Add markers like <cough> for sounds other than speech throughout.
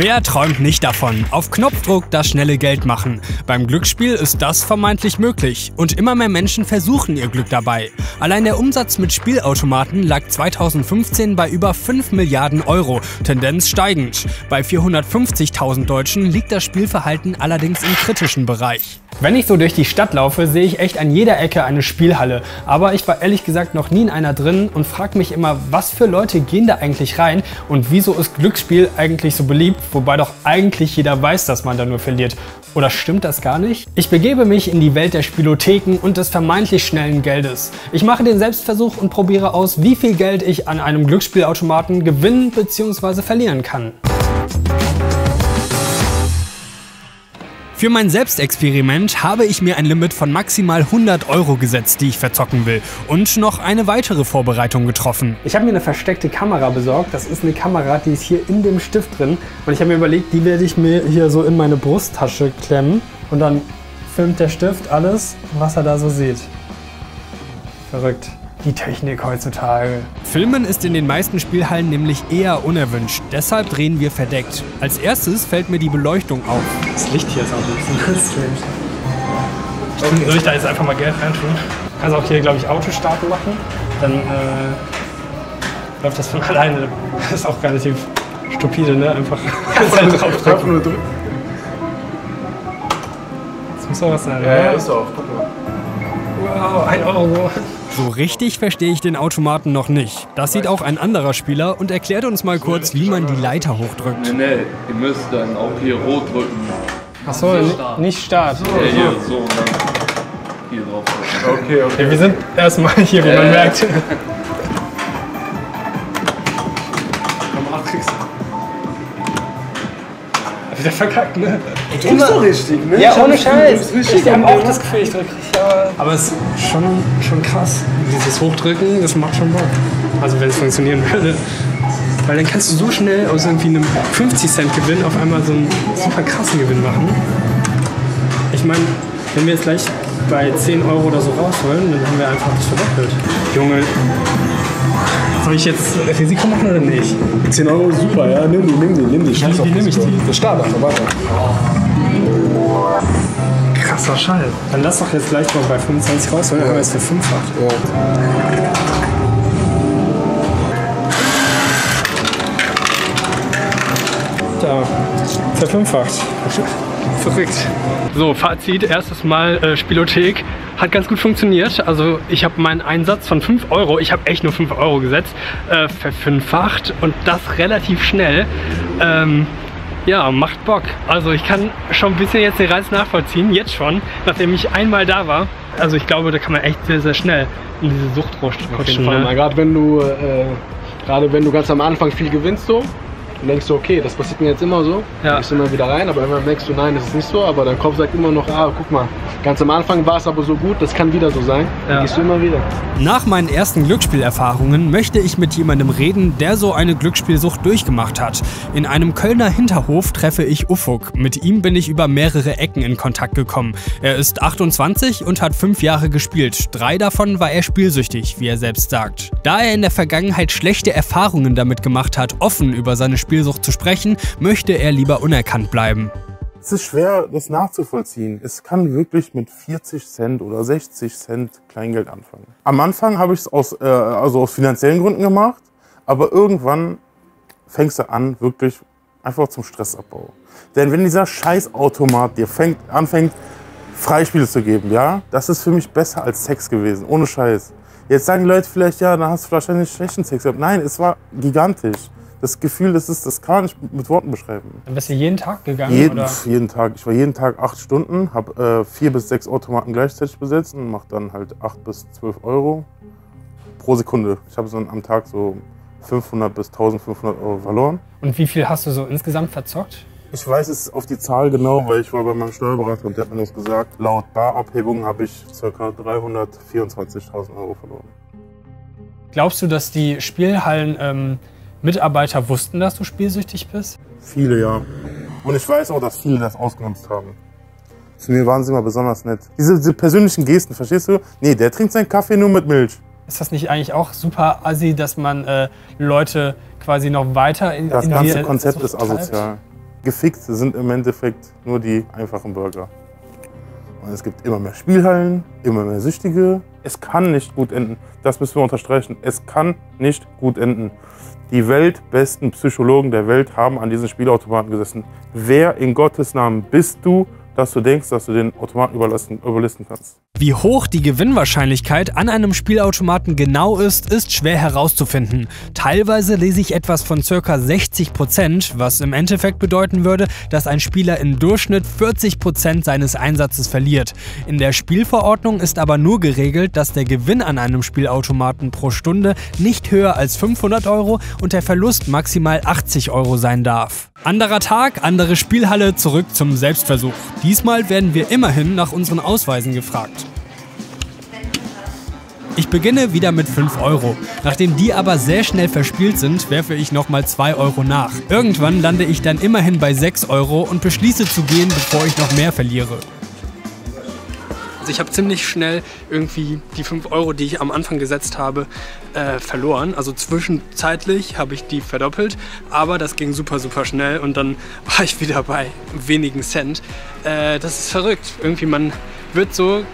Wer träumt nicht davon? Auf Knopfdruck das schnelle Geld machen. Beim Glücksspiel ist das vermeintlich möglich und immer mehr Menschen versuchen ihr Glück dabei. Allein der Umsatz mit Spielautomaten lag 2015 bei über 5 Milliarden Euro, Tendenz steigend. Bei 450.000 Deutschen liegt das Spielverhalten allerdings im kritischen Bereich. Wenn ich so durch die Stadt laufe, sehe ich echt an jeder Ecke eine Spielhalle. Aber ich war ehrlich gesagt noch nie in einer drin und frage mich immer, was für Leute gehen da eigentlich rein und wieso ist Glücksspiel eigentlich so beliebt, wobei doch eigentlich jeder weiß, dass man da nur verliert. Oder stimmt das gar nicht? Ich begebe mich in die Welt der Spielotheken und des vermeintlich schnellen Geldes. Ich mache den Selbstversuch und probiere aus, wie viel Geld ich an einem Glücksspielautomaten gewinnen bzw. verlieren kann. Für mein Selbstexperiment habe ich mir ein Limit von maximal 100 Euro gesetzt, die ich verzocken will und noch eine weitere Vorbereitung getroffen. Ich habe mir eine versteckte Kamera besorgt. Das ist eine Kamera, die ist hier in dem Stift drin und ich habe mir überlegt, die werde ich mir hier so in meine Brusttasche klemmen und dann filmt der Stift alles, was er da so sieht. Verrückt. Die Technik heutzutage. Filmen ist in den meisten Spielhallen nämlich eher unerwünscht. Deshalb drehen wir verdeckt. Als erstes fällt mir die Beleuchtung auf. Das Licht hier ist auch ein bisschen strange. Soll ich da jetzt einfach mal Geld reintun? Kannst auch hier, glaube ich, Auto starten machen. Dann äh, läuft das von <laughs> alleine. Das ist auch relativ stupide, ne? Einfach <laughs> draufdrücken. nur drücken. Das muss doch was sein, Ja, ja, ist auch. Guck mal. Wow, ein Euro. So richtig verstehe ich den Automaten noch nicht. Das sieht auch ein anderer Spieler und erklärt uns mal kurz, wie man die Leiter hochdrückt. Nee, nee, ihr müsst dann auch hier rot drücken. Achso, nicht Start. Ja, hier so und dann hier drauf drücken. Okay, okay. Ja, wir sind erstmal hier, wie man Äh. merkt. Komm, acht kriegst Wieder verkackt, ne? Du bist doch richtig, ne? Ja, Ich ohne Scheiß. richtig Ich habe auch das Gefühl, ich drücke richtig, aber... Aber es ist schon, schon krass. Dieses Hochdrücken, das macht schon Bock. Also wenn es funktionieren würde. Weil dann kannst du so schnell aus irgendwie einem 50-Cent-Gewinn auf einmal so einen super krassen Gewinn machen. Ich meine, wenn wir jetzt gleich bei 10 Euro oder so rausholen, dann haben wir einfach das verdoppelt. Junge, soll ich jetzt Risiko machen oder nicht? 10 Euro ist super, ja. Nimm die, nimm die, nimm die. Scheiß wie auf nehm ich die? Das Start einfach, warte. Krasser Schall. Dann lass doch jetzt gleich mal bei 25 rausholen, dann haben wir es verfünffacht. Ja. Da, verfünffacht. Verrückt. So, Fazit, erstes Mal äh, Spielothek. Hat ganz gut funktioniert. Also ich habe meinen Einsatz von 5 Euro, ich habe echt nur 5 Euro gesetzt, äh, verfünffacht und das relativ schnell. Ähm, ja, macht Bock. Also ich kann schon ein bisschen jetzt den Reiz nachvollziehen, jetzt schon, nachdem ich einmal da war. Also ich glaube, da kann man echt sehr, sehr schnell in diese Sucht rutschen. Auf jeden Fall. mal. Gerade wenn du, äh, gerade wenn du ganz am Anfang viel gewinnst so, dann denkst du, okay, das passiert mir jetzt immer so. Ja. Du immer wieder rein, aber irgendwann denkst du, nein, das ist nicht so. Aber dein Kopf sagt immer noch, ah, guck mal, ganz am Anfang war es aber so gut, das kann wieder so sein. Ja. Dann gehst du immer wieder. Nach meinen ersten Glücksspielerfahrungen möchte ich mit jemandem reden, der so eine Glücksspielsucht durchgemacht hat. In einem Kölner Hinterhof treffe ich Ufuk. Mit ihm bin ich über mehrere Ecken in Kontakt gekommen. Er ist 28 und hat fünf Jahre gespielt. Drei davon war er spielsüchtig, wie er selbst sagt. Da er in der Vergangenheit schlechte Erfahrungen damit gemacht hat, offen über seine Spielsucht zu sprechen, möchte er lieber unerkannt bleiben. Es ist schwer, das nachzuvollziehen. Es kann wirklich mit 40 Cent oder 60 Cent Kleingeld anfangen. Am Anfang habe ich es aus, äh, also aus finanziellen Gründen gemacht, aber irgendwann fängst du an, wirklich einfach zum Stressabbau. Denn wenn dieser Scheißautomat dir fängt, anfängt, Freispiele zu geben, ja, das ist für mich besser als Sex gewesen, ohne Scheiß. Jetzt sagen die Leute vielleicht, ja, dann hast du wahrscheinlich schlechten Sex gehabt. Nein, es war gigantisch. Das Gefühl, das ist, das kann man nicht mit Worten beschreiben. Dann bist du jeden Tag gegangen? Jeden, pf, jeden Tag. Ich war jeden Tag acht Stunden, habe äh, vier bis sechs Automaten gleichzeitig besetzt und mache dann halt acht bis zwölf Euro pro Sekunde. Ich habe so am Tag so 500 bis 1500 Euro verloren. Und wie viel hast du so insgesamt verzockt? Ich weiß es auf die Zahl genau, weil ich war bei meinem Steuerberater und der hat mir das gesagt. Laut Barabhebung habe ich ca. 324.000 Euro verloren. Glaubst du, dass die Spielhallen ähm, Mitarbeiter wussten, dass du spielsüchtig bist? Viele, ja. Und ich weiß auch, dass viele das ausgenutzt haben. Zu mir waren sie immer besonders nett. Diese, diese persönlichen Gesten, verstehst du? Nee, der trinkt seinen Kaffee nur mit Milch. Ist das nicht eigentlich auch super assi, dass man äh, Leute quasi noch weiter in Das in ganze Konzept ist asozial. gefickt sind im Endeffekt nur die einfachen Bürger. Es gibt immer mehr Spielhallen, immer mehr Süchtige. Es kann nicht gut enden. Das müssen wir unterstreichen. Es kann nicht gut enden. Die weltbesten Psychologen der Welt haben an diesen Spielautomaten gesessen. Wer in Gottes Namen bist du, dass du denkst, dass du den Automaten überlisten kannst? Wie hoch die Gewinnwahrscheinlichkeit an einem Spielautomaten genau ist, ist schwer herauszufinden. Teilweise lese ich etwas von ca. 60%, was im Endeffekt bedeuten würde, dass ein Spieler im Durchschnitt 40% seines Einsatzes verliert. In der Spielverordnung ist aber nur geregelt, dass der Gewinn an einem Spielautomaten pro Stunde nicht höher als 500 Euro und der Verlust maximal 80 Euro sein darf. Anderer Tag, andere Spielhalle, zurück zum Selbstversuch. Diesmal werden wir immerhin nach unseren Ausweisen gefragt. Ich beginne wieder mit 5 Euro. Nachdem die aber sehr schnell verspielt sind, werfe ich nochmal 2 Euro nach. Irgendwann lande ich dann immerhin bei 6 Euro und beschließe zu gehen, bevor ich noch mehr verliere. Also ich habe ziemlich schnell irgendwie die 5 Euro, die ich am Anfang gesetzt habe, äh, verloren. Also zwischenzeitlich habe ich die verdoppelt, aber das ging super, super schnell und dann <laughs> war ich wieder bei wenigen Cent. Äh, das ist verrückt. Irgendwie man wird so,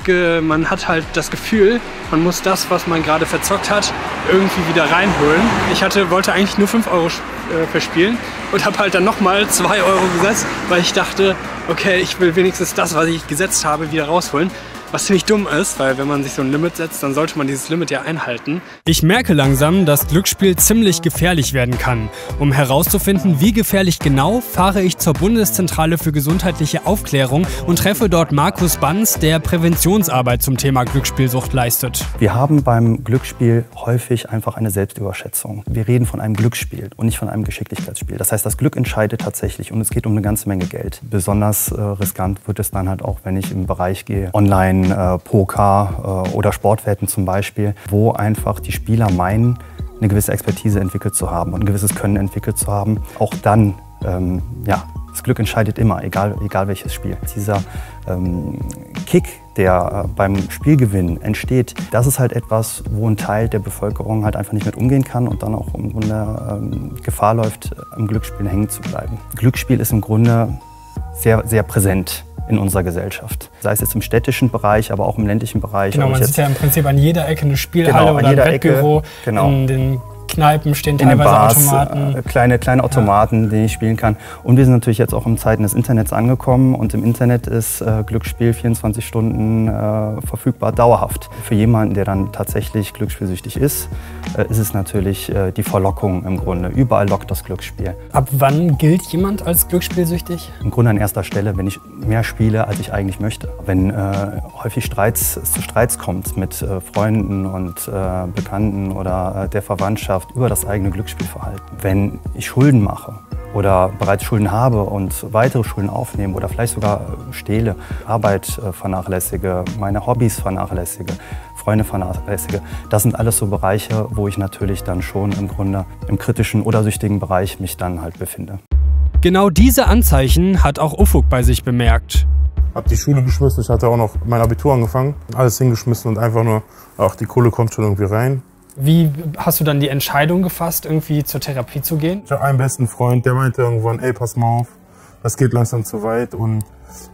man hat halt das Gefühl, man muss das, was man gerade verzockt hat, irgendwie wieder reinholen. Ich hatte, wollte eigentlich nur 5 Euro äh, verspielen und habe halt dann nochmal 2 Euro gesetzt, weil ich dachte, okay, ich will wenigstens das, was ich gesetzt habe, wieder rausholen. Was ziemlich dumm ist, weil wenn man sich so ein Limit setzt, dann sollte man dieses Limit ja einhalten. Ich merke langsam, dass Glücksspiel ziemlich gefährlich werden kann. Um herauszufinden, wie gefährlich genau, fahre ich zur Bundeszentrale für gesundheitliche Aufklärung und treffe dort Markus Banz, der Präventionsarbeit zum Thema Glücksspielsucht leistet. Wir haben beim Glücksspiel häufig einfach eine Selbstüberschätzung. Wir reden von einem Glücksspiel und nicht von einem Geschicklichkeitsspiel. Das heißt, das Glück entscheidet tatsächlich und es geht um eine ganze Menge Geld. Besonders äh, riskant wird es dann halt auch, wenn ich im Bereich gehe, online äh, Poker äh, oder Sportwetten zum Beispiel, wo einfach die Spieler meinen, eine gewisse Expertise entwickelt zu haben und ein gewisses Können entwickelt zu haben. Auch dann, ähm, ja, das Glück entscheidet immer, egal, egal welches Spiel. Dieser ähm, Kick, der äh, beim Spielgewinn entsteht, das ist halt etwas, wo ein Teil der Bevölkerung halt einfach nicht mit umgehen kann und dann auch im Grunde ähm, Gefahr läuft, am Glücksspiel hängen zu bleiben. Glücksspiel ist im Grunde sehr, sehr präsent in unserer Gesellschaft. Sei es jetzt im städtischen Bereich, aber auch im ländlichen Bereich. Genau, man sieht ja im Prinzip an jeder Ecke eine Spielhalle genau, oder ein Wettbüro. Ecke, genau. In den Kneipen stehen teilweise Bars, Automaten. Äh, kleine, kleine Automaten, ja. die ich spielen kann. Und wir sind natürlich jetzt auch in Zeiten des Internets angekommen. Und im Internet ist äh, Glücksspiel 24 Stunden äh, verfügbar, dauerhaft. Für jemanden, der dann tatsächlich glücksspielsüchtig ist, ist es natürlich äh, die Verlockung im Grunde. Überall lockt das Glücksspiel. Ab wann gilt jemand als glücksspielsüchtig? Im Grunde an erster Stelle, wenn ich mehr spiele, als ich eigentlich möchte. Wenn äh, häufig Streits, es zu Streits kommt mit Freunden und Bekannten oder der Verwandtschaft, über das eigene Glücksspielverhalten. Wenn ich Schulden mache oder bereits Schulden habe und weitere Schulden aufnehme oder vielleicht sogar stehle, Arbeit äh, vernachlässige, meine Hobbys vernachlässige, Freunde vernachlässige, das sind alles so Bereiche, wo ich natürlich dann schon im Grunde im kritischen oder süchtigen Bereich mich dann halt befinde. Genau diese Anzeichen hat auch Ufuk bei sich bemerkt. Hab die Schule geschmissen, ich hatte auch noch mein Abitur angefangen, alles hingeschmissen und einfach nur, ach, die Kohle kommt schon irgendwie rein. Wie hast du dann die Entscheidung gefasst, irgendwie zur Therapie zu gehen? Ich habe einen besten Freund, der meinte irgendwann, ey, pass mal auf, das geht langsam zu weit und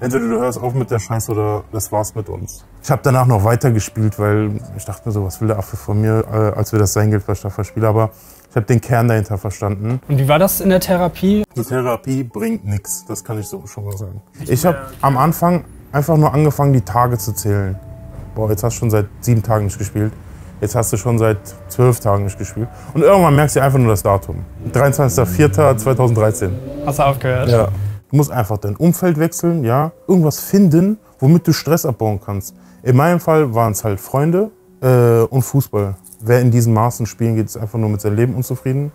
entweder du hörst auf mit der Scheiße oder das war's mit uns. Ich habe danach noch weitergespielt, weil ich dachte mir so, was will der Affe von mir, äh, als wir das sein Geld, da verspiele. Aber ich habe den Kern dahinter verstanden. Und wie war das in der Therapie? Die Therapie bringt nichts, das kann ich so schon mal sagen. Ich habe am Anfang einfach nur angefangen, die Tage zu zählen. Boah, jetzt hast du schon seit sieben Tagen nicht gespielt. Jetzt hast du schon seit zwölf Tagen nicht gespielt. Und irgendwann merkst du einfach nur das Datum. 23.04.2013. Hast du aufgehört? Ja. Du musst einfach dein Umfeld wechseln, ja. Irgendwas finden, womit du Stress abbauen kannst. In meinem Fall waren es halt Freunde äh, und Fußball. Wer in diesen Maßen spielen geht, ist einfach nur mit seinem Leben unzufrieden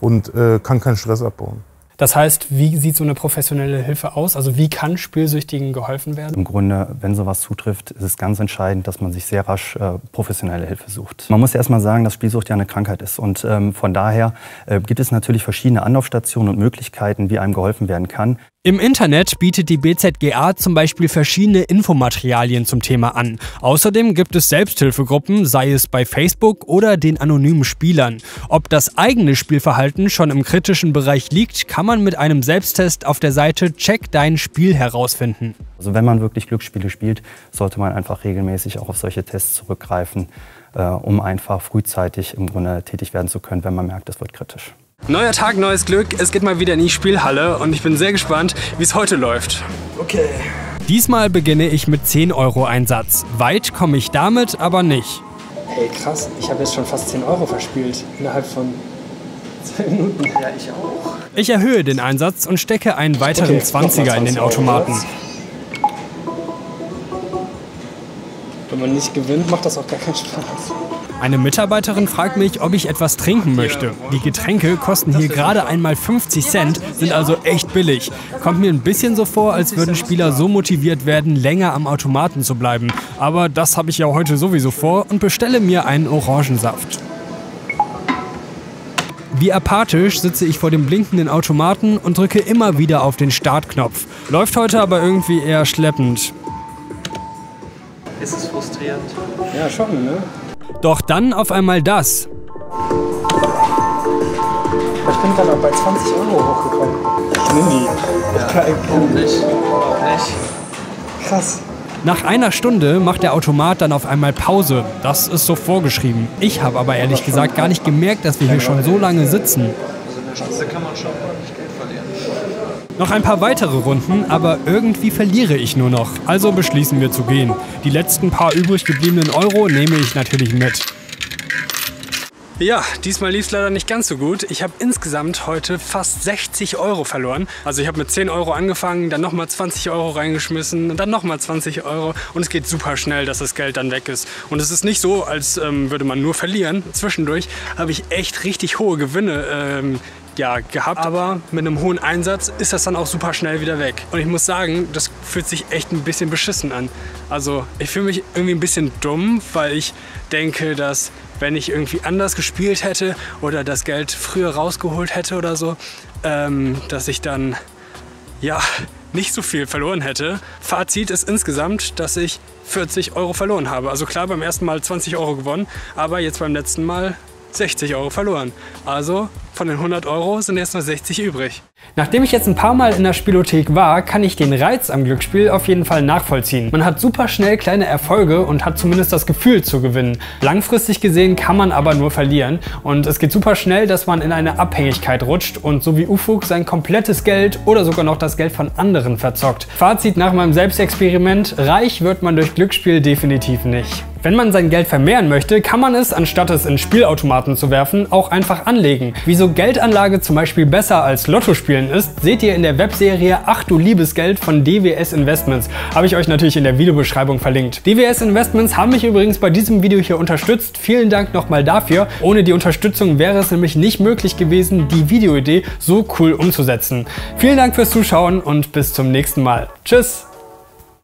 und äh, kann keinen Stress abbauen. Das heißt, wie sieht so eine professionelle Hilfe aus? Also wie kann Spielsüchtigen geholfen werden? Im Grunde, wenn sowas zutrifft, ist es ganz entscheidend, dass man sich sehr rasch äh, professionelle Hilfe sucht. Man muss erst mal sagen, dass Spielsucht ja eine Krankheit ist. Und ähm, von daher äh, gibt es natürlich verschiedene Anlaufstationen und Möglichkeiten, wie einem geholfen werden kann. Im Internet bietet die BZGA zum Beispiel verschiedene Infomaterialien zum Thema an. Außerdem gibt es Selbsthilfegruppen, sei es bei Facebook oder den anonymen Spielern. Ob das eigene Spielverhalten schon im kritischen Bereich liegt, kann man mit einem Selbsttest auf der Seite Check dein Spiel herausfinden. Also wenn man wirklich Glücksspiele spielt, sollte man einfach regelmäßig auch auf solche Tests zurückgreifen, äh, um einfach frühzeitig im Grunde tätig werden zu können, wenn man merkt, es wird kritisch. Neuer Tag, neues Glück. Es geht mal wieder in die Spielhalle und ich bin sehr gespannt, wie es heute läuft. Okay. Diesmal beginne ich mit 10 Euro Einsatz. Weit komme ich damit aber nicht. Hey, krass, ich habe jetzt schon fast 10 Euro verspielt. Innerhalb von 2 Minuten. Ja, ich auch. Ich erhöhe den Einsatz und stecke einen weiteren okay, 20er in den Automaten. Wenn man nicht gewinnt, macht das auch gar keinen Spaß. Eine Mitarbeiterin fragt mich, ob ich etwas trinken möchte. Die Getränke kosten hier gerade einmal 50 Cent, sind also echt billig. Kommt mir ein bisschen so vor, als würden Spieler so motiviert werden, länger am Automaten zu bleiben. Aber das habe ich ja heute sowieso vor und bestelle mir einen Orangensaft. Wie apathisch sitze ich vor dem blinkenden Automaten und drücke immer wieder auf den Startknopf. Läuft heute aber irgendwie eher schleppend. Ist es frustrierend? Ja, schon, ne? Doch dann auf einmal das. Ich bin dann auch bei 20 Euro hochgekommen. Ich nehme die. Ja, ich kann, warum nicht? Warum nicht? Krass. Nach einer Stunde macht der Automat dann auf einmal Pause. Das ist so vorgeschrieben. Ich habe aber ehrlich gesagt gar nicht gemerkt, dass wir hier schon so lange sitzen. Also eine Chance kann man schon. Noch ein paar weitere Runden, aber irgendwie verliere ich nur noch. Also beschließen wir zu gehen. Die letzten paar übrig gebliebenen Euro nehme ich natürlich mit. Ja, diesmal lief es leider nicht ganz so gut. Ich habe insgesamt heute fast 60 Euro verloren. Also ich habe mit 10 Euro angefangen, dann nochmal 20 Euro reingeschmissen, dann nochmal 20 Euro und es geht super schnell, dass das Geld dann weg ist. Und es ist nicht so, als ähm, würde man nur verlieren. Zwischendurch habe ich echt richtig hohe Gewinne ähm, ja, gehabt, aber mit einem hohen Einsatz ist das dann auch super schnell wieder weg. Und ich muss sagen, das fühlt sich echt ein bisschen beschissen an. Also ich fühle mich irgendwie ein bisschen dumm, weil ich denke, dass wenn ich irgendwie anders gespielt hätte oder das Geld früher rausgeholt hätte oder so, ähm, dass ich dann ja nicht so viel verloren hätte. Fazit ist insgesamt, dass ich 40 Euro verloren habe. Also klar, beim ersten Mal 20 Euro gewonnen, aber jetzt beim letzten Mal 60 Euro verloren. Also von den 100 Euro sind jetzt nur 60 übrig. Nachdem ich jetzt ein paar Mal in der Spielothek war, kann ich den Reiz am Glücksspiel auf jeden Fall nachvollziehen. Man hat super schnell kleine Erfolge und hat zumindest das Gefühl zu gewinnen. Langfristig gesehen kann man aber nur verlieren und es geht super schnell, dass man in eine Abhängigkeit rutscht und so wie Ufuk sein komplettes Geld oder sogar noch das Geld von anderen verzockt. Fazit nach meinem Selbstexperiment, reich wird man durch Glücksspiel definitiv nicht. Wenn man sein Geld vermehren möchte, kann man es, anstatt es in Spielautomaten zu werfen, auch einfach anlegen. Wieso Geldanlage zum Beispiel besser als Lotto spielen ist, seht ihr in der Webserie Ach du liebes Geld von DWS Investments. Habe ich euch natürlich in der Videobeschreibung verlinkt. DWS Investments haben mich übrigens bei diesem Video hier unterstützt. Vielen Dank nochmal dafür. Ohne die Unterstützung wäre es nämlich nicht möglich gewesen, die Videoidee so cool umzusetzen. Vielen Dank fürs Zuschauen und bis zum nächsten Mal. Tschüss!